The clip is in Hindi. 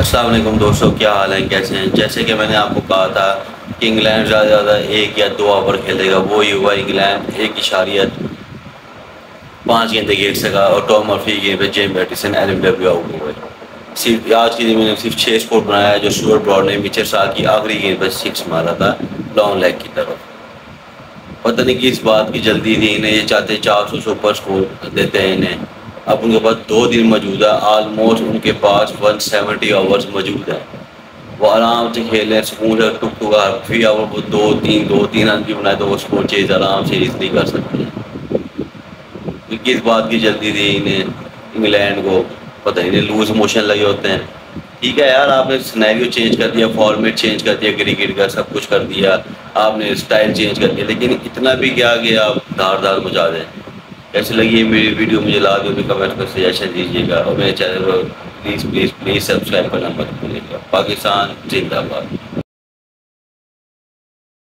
असलम दोस्तों, क्या हाल है? कैसे हैं? जैसे कि मैंने आपको कहा था कि इंग्लैंड ज़्यादा से ज़्यादा एक या दो ओवर खेलेगा, वो ही हुआ इंग्लैंड, एक इशारियत पाँच गेंदे खेल सका और टॉम मर्फी गेंद पर Jem Battison L B W out हो गए। सिर्फ़, आज की दिन मैंने सिर्फ़ छः स्कोर बनाया है, जो स्टूअर्ट ब्रॉड ने मिचर साल की आखिरी गेंद पर सिक्स मारा था, लॉन्ग लेग की तरफ़। पता नहीं कि इस बात की जल्दी थी, इन्हें ये चाहते चार सौ सुपर स्कोर देते हैं इन्हें। अब उनके पास दो दिन मौजूद है। आलमोस्ट उनके पास वन सेवेंटी आवर्स मौजूद है। वो आराम से खेल, सुकून से टुक टुका फ्री आवर वो दो तीन दो तीन रन भी बनाए तो वो स्कोर चेज आराम से इजली कर सकते। हैं इस बात की जल्दी थी इन्हें, इंग्लैंड को, पता ही नहीं लूज मोशन लगे होते हैं। ठीक है यार, आपने स्नैरियो चेंज कर दिया फॉर्मेट चेंज कर दिया क्रिकेट का सब कुछ कर दिया, आपने स्टाइल चेंज कर दिया, लेकिन इतना भी क्या कि आप धार धार मचा दें कैसी लगी है मेरी वीडियो, मुझे ला दो कमेंट कर सजेशन दीजिएगा। और मेरे चैनल को प्लीज़ प्लीज़ प्लीज़ सब्सक्राइब करना मत भूलिएगा। पाकिस्तान, जिंदाबाद।